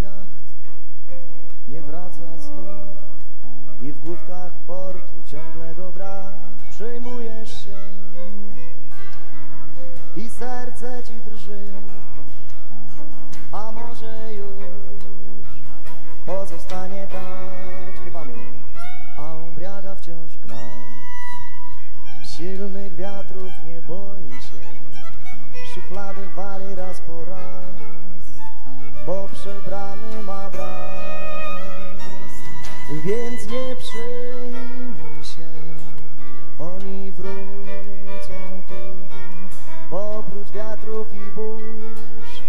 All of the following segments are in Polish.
jacht nie wraca znów i w główkach portu ciągle go brak, przejmujesz się i serce ci drży, a może już pozostanie tam. Przebrany ma braz. Więc nie przejmuj się, oni wrócą tu, oprócz wiatrów i burz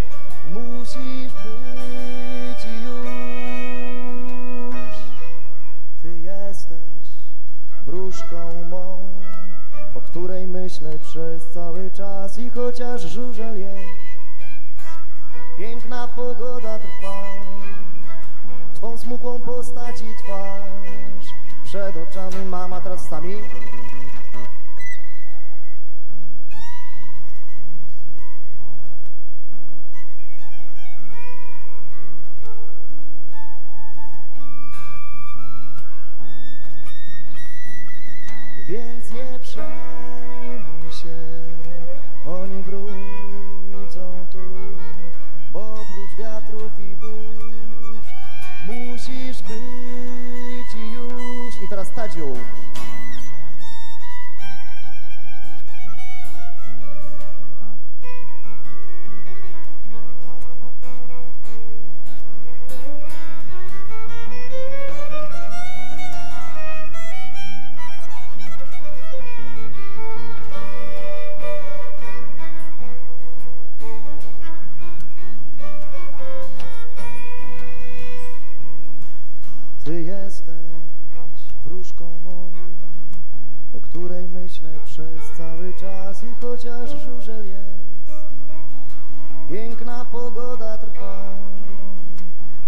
musisz być już. Ty jesteś wróżką mą, o której myślę przez cały czas i chociaż żużel jest, piękna pogoda trwa, twą smukłą postać i twarz przed oczami mama teraz sami. Więc nie przejmuj wiatrów i burz musisz być już. I teraz Tadziu. Której myślę przez cały czas i chociaż żużel jest, piękna pogoda trwa,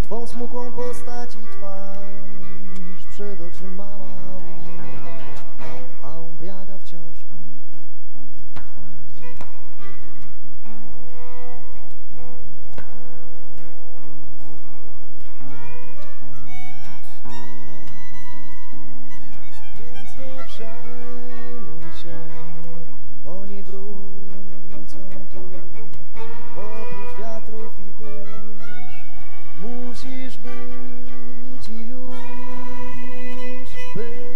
twą smukłą postać i twarz przed oczyma mam, tu, oprócz wiatrów i burz. Musisz być już, być